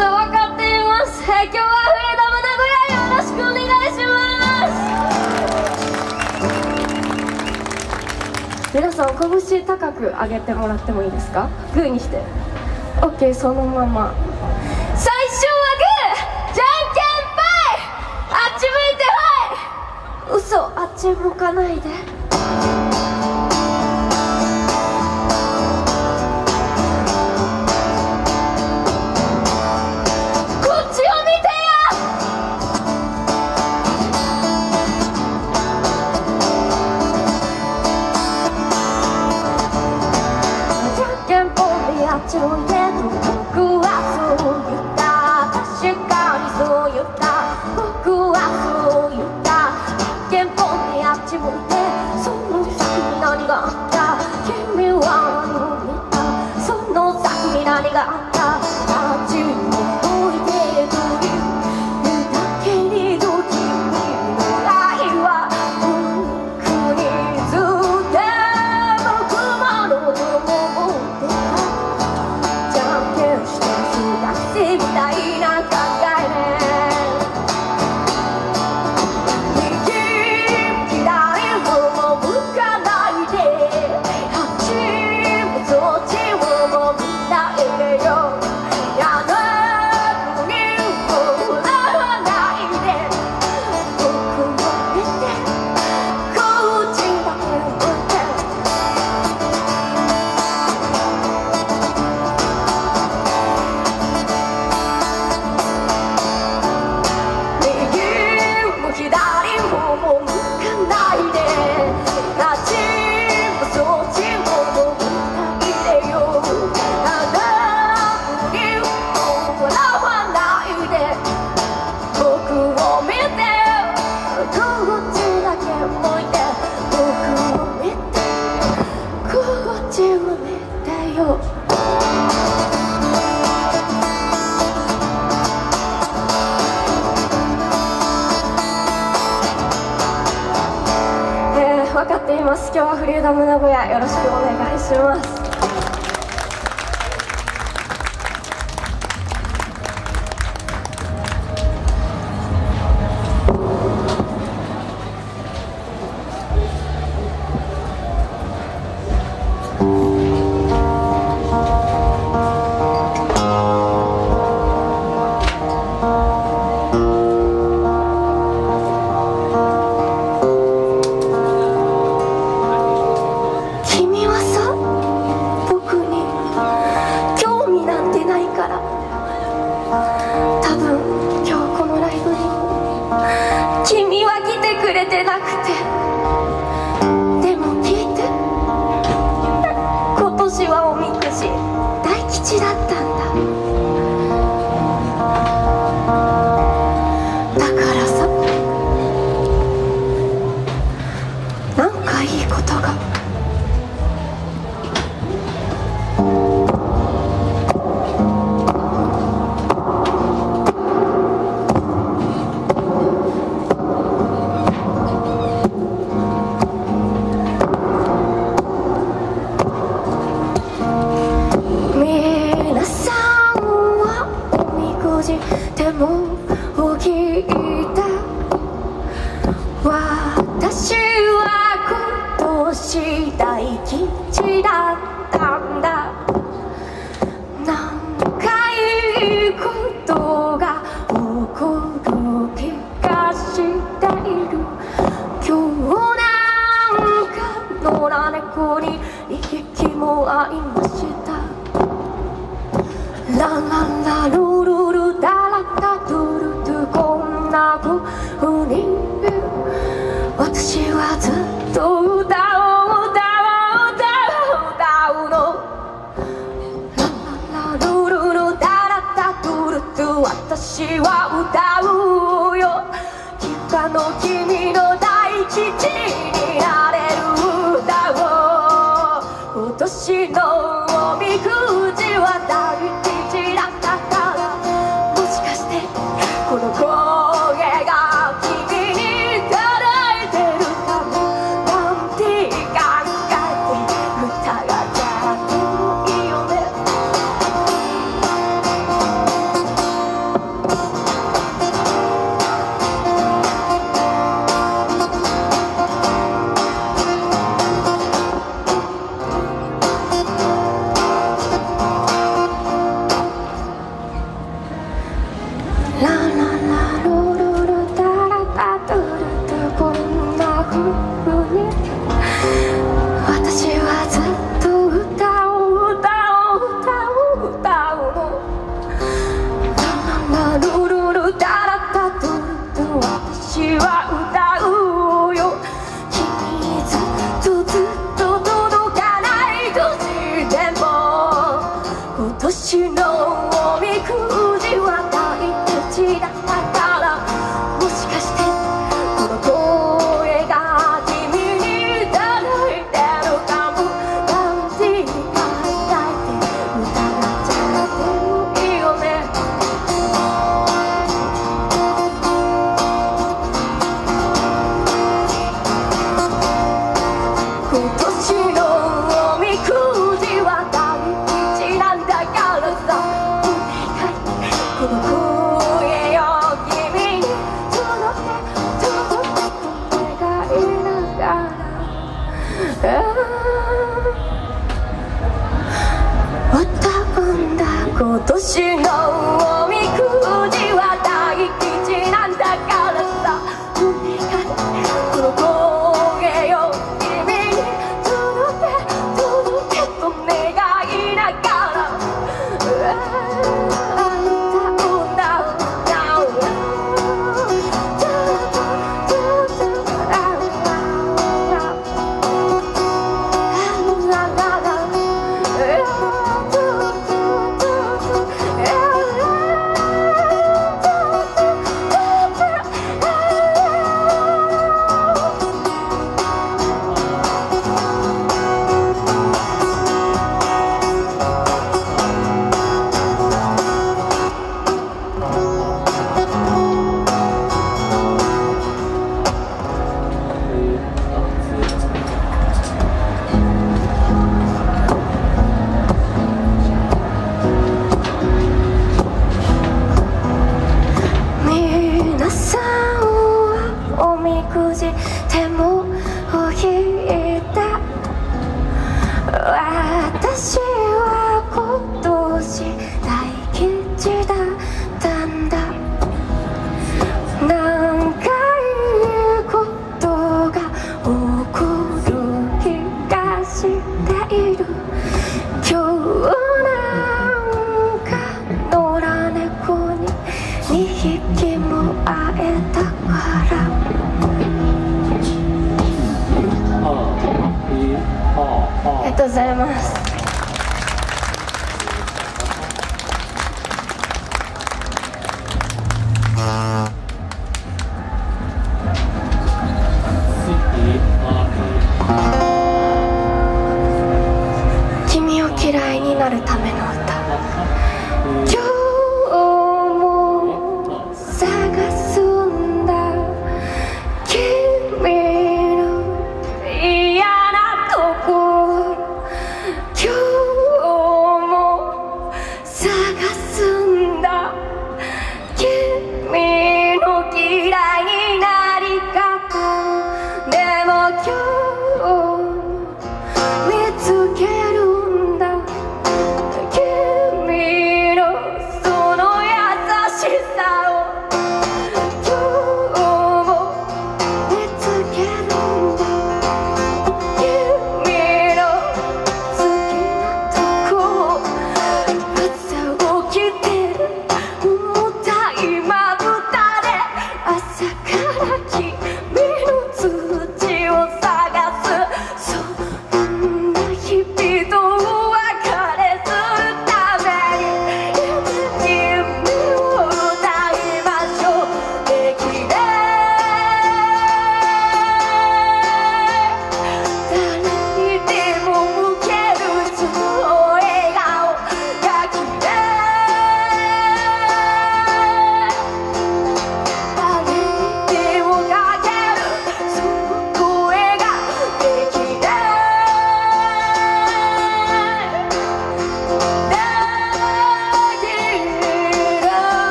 ま分かっています。今日はフリーダム名古屋よろしくお願いします。皆さん拳高く上げてもらってもいいですか？グーにして。OK そのまま。最初はグーじゃんけんぽい。あっち向いてはい。嘘あっち向かないで。みます。今日はフリーダム名古屋よろしくお願いします。も起きた。私は今年大吉だ。私はずっと歌を歌を歌を歌うの。ルルルルルダラダドル私は歌う。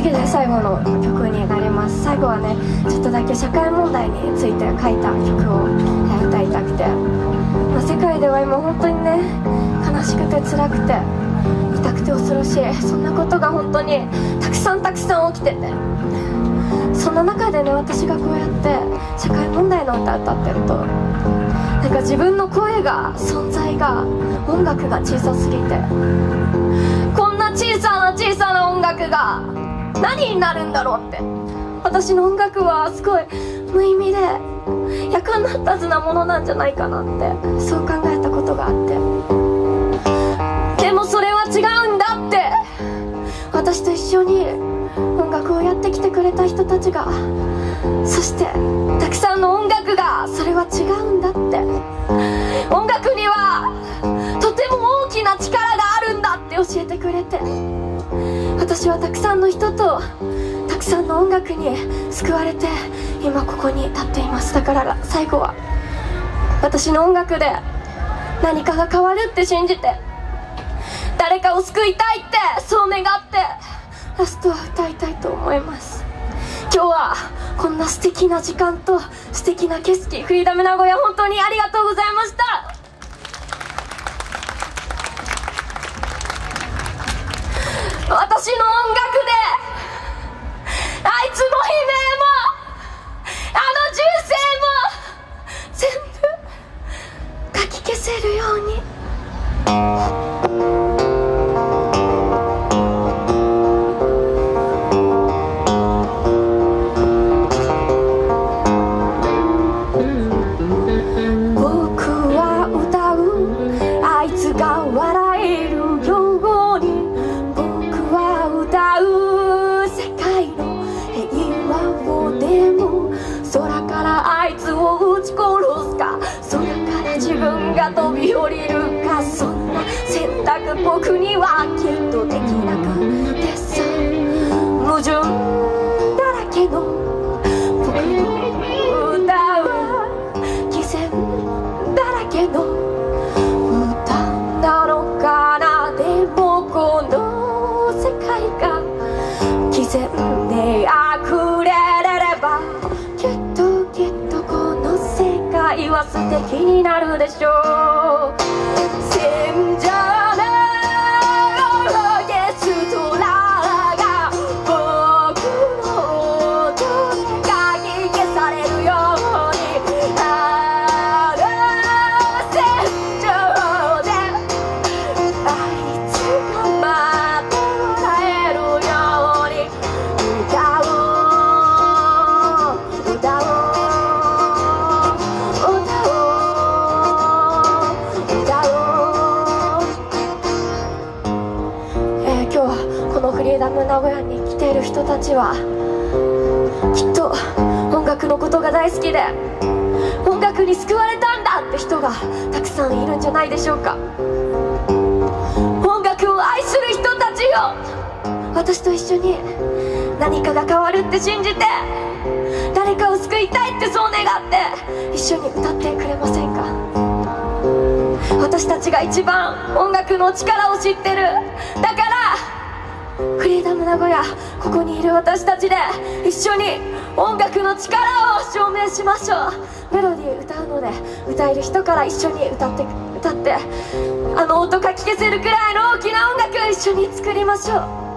次で最後の曲になります。最後はねちょっとだけ社会問題について書いた曲を、歌いたくて、まあ世界では今本当にね悲しくて辛くて痛くて恐ろしいそんなことが本当にたくさんたくさん起きてて。そんな中でね私がこうやって社会問題の歌歌ってるとなんか自分の声が存在が音楽が小さすぎてこんな小さな小さな音楽が何になるんだろうって。私の音楽はすごい無意味で役に立たずなものなんじゃないかなってそう考えたことがあって。でもそれは違うんだって。私と一緒に音楽をやってきてくれた人たちがそしてたくさんの音楽がそれは違うんだって。音楽教えてくれて。私はたくさんの人とたくさんの音楽に救われて今ここに立っています。だから最後は私の音楽で何かが変わるって信じて誰かを救いたいってそう願ってラストは歌いたいと思います。今日はこんな素敵な時間と素敵な景色フリーダム名古屋本当にありがとうございました。私の音楽であいつの悲鳴もあの銃声も全部かき消せるように。きっとできなかったさ矛盾だらけの僕の歌は偽善だらけの歌なのかなでもこの世界が偽善で溢れれればきっときっとこの世界は素敵になるでしょう。大好きで音楽に救われたんだって人がたくさんいるんじゃないでしょうか。音楽を愛する人たちよ。私と一緒に何かが変わるって信じて誰かを救いたいってそう願って一緒に歌ってくれませんか。私たちが一番音楽の力を知ってる。だからフリーダム名古屋ここにいる私たちで一緒に音楽の力を証明しましょう。メロディー歌うので歌える人から一緒に歌って歌ってあの音かき消せるくらいの大きな音楽を一緒に作りましょう。